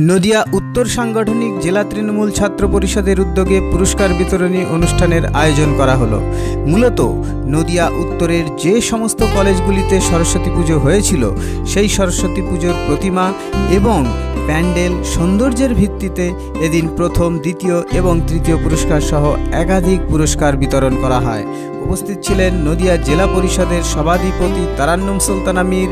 নদিয়া উত্তর সাংগঠনিক জেলা তৃণমূল ছাত্র পরিষদের উদ্যোগে পুরস্কার বিতরণী অনুষ্ঠানের আয়োজন করা হলো। মূলত নদিয়া উত্তরের যে সমস্ত কলেজগুলিতে সরস্বতী পুজো হয়েছিল, সেই সরস্বতী পুজোর প্রতিমা এবং প্যান্ডেল সৌন্দর্যের ভিত্তিতে এদিন প্রথম, দ্বিতীয় এবং তৃতীয় পুরস্কার সহ একাধিক পুরস্কার বিতরণ করা হয়। উপস্থিত ছিলেন নদিয়া জেলা পরিষদের সভাধিপতি তারান্নুম সুলতানা মীর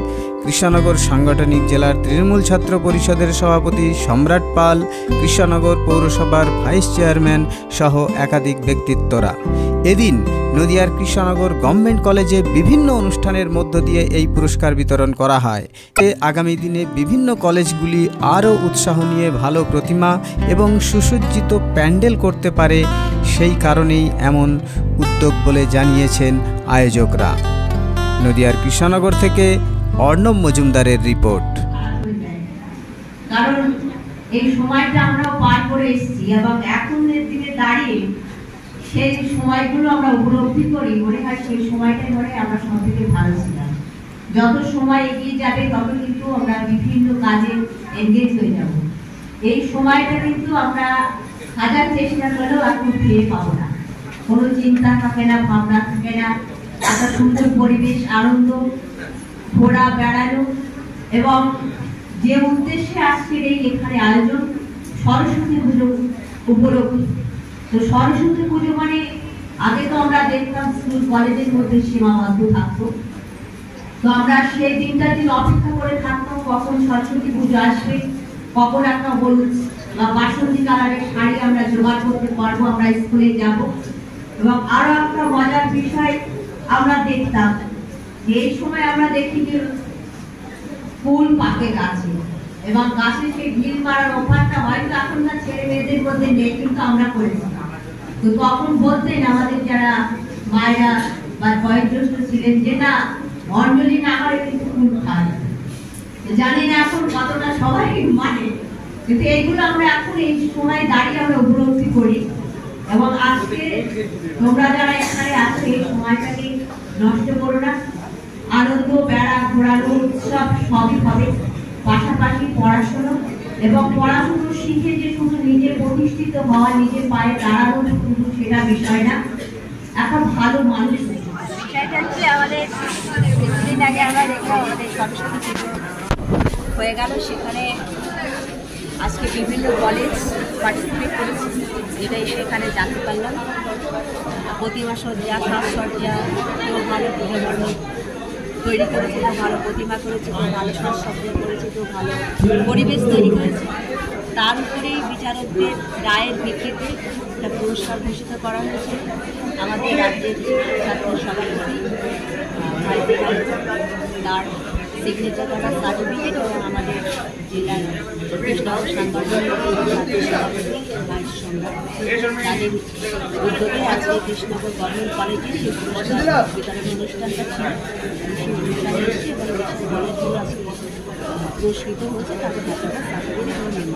কৃষ্ণনগর সাংগঠনিক জেলার তৃণমূল ছাত্র পরিষদের সভাপতি সম্রাট পাল, কৃষ্ণনগর পৌরসভার ভাইস চেয়ারম্যান সহ একাধিক ব্যক্তিত্বরা। এদিন নদিয়ার কৃষ্ণনগর গভর্নমেন্ট কলেজে বিভিন্ন অনুষ্ঠানের মধ্য দিয়ে এই পুরস্কার বিতরণ করা হয়। এ আগামী দিনে বিভিন্ন কলেজগুলি আরও উৎসাহ নিয়ে ভালো প্রতিমা এবং সুসজ্জিত প্যান্ডেল করতে পারে, সেই কারণেই এমন উদ্যোগ বলে জানিয়েছেন আয়োজকরা। নদিয়ার কৃষ্ণনগর থেকে অর্ণব মজুমদারের রিপোর্ট। কারণ এই সময়টা আমরা পার করে এসেছি এবং দাঁড়িয়ে সেই সময়গুলো আমরা উপলব্ধি করি, মনে হয় সেই আমরা সব থেকে ভালো ছিলাম। যত সময় এগিয়ে যাবে, তত কিন্তু আমরা বিভিন্ন কাজে এনগেজ হয়ে যাব। এই সময়টা কিন্তু আমরা হাজার চেষ্টা করলেও এখন ফিরে পাবো না। কোনো চিন্তা থাকে না, ভাবনা থাকে না। একটা সুন্দর পরিবেশ, আনন্দ ঘোরা বেড়ানো এবং যে উদ্দেশ্যে আজকের এই এখানে আয়োজন, সরস্বতী পুজো উপলক্ষে। তো সরস্বতী পুজো মানে আগে তো আমরা দেখতাম স্কুল কলেজের মধ্যে সীমাবদ্ধ থাকতো। তো আমরা সেই দিনটা দিন অপেক্ষা করে থাকতাম, কখন সরস্বতী পুজো আসবে, কখন একটা হলুদ বা বাসন্তী কালারের শাড়ি আমরা জোগাড় করতে পারব, আমরা স্কুলে যাব। এবং আরও একটা মজার বিষয় আমরা দেখতাম এই সময় আমরা দেখি যে ফুল পাকে গাছে এবং গাছে সেই ঢিল মারার অফারটা হয়তো এখনকার ছেলে মেয়েদের মধ্যে নেই, কিন্তু আমরা করেছি। তো তখন বলতেন আমাদের যারা মায়েরা বা বয়োজ্যেষ্ঠ ছিলেন যে, না, অঞ্জলি না করে কিন্তু ফুল খায় জানি না এখন কতটা সবাই মানে কিন্তু এইগুলো আমরা এখন এই সময় দাঁড়িয়ে আমরা উপলব্ধি করি। এবং আজকে তোমরা যারা এখানে আছো, এই সময়টাকে নষ্ট করো না। আনন্দ, বেড়া ঘোরানো উৎসব সবই হবে। পাশাপাশি পড়াশোনা এবং পড়াশুনো শিখে যে শুধু নিজে প্রতিষ্ঠিত হওয়া, নিজে পায়ে দাঁড়ানো শুধু সেটা বিষয় না, একটা ভালো মানুষ হয়ে গেল, সেখানে আজকে বিভিন্ন কলেজ পার্টিসিপেট করেছি। এটাই সেখানে জানতে পারলাম। প্রতিমা সজ্জা সাজসজ্জা কেউ ভালো মণ্ডপ তৈরি করেছে কেউ ভালো প্রতিমা করেছে কেউ ভালো সাজসজ্জা করেছে কেউ ভালো পরিবেশ তৈরি করেছে। তার উপরেই বিচারকদের রায়ের ভিত্তিতে একটা পুরস্কার ঘোষিত করা হয়েছে। আমাদের রাজ্যের ছাত্র সভাপতি তার আমাদের জেলার কৃষ্ণনগর সাংগঠনিক তাদের উদ্যোগে আজকে কৃষ্ণনগর কলেজে সেই বিতরণ অনুষ্ঠানটা ছিল। পুরস্কৃত হয়েছে তাদের হাতে সার্টিফিকেট এবং মেমোরি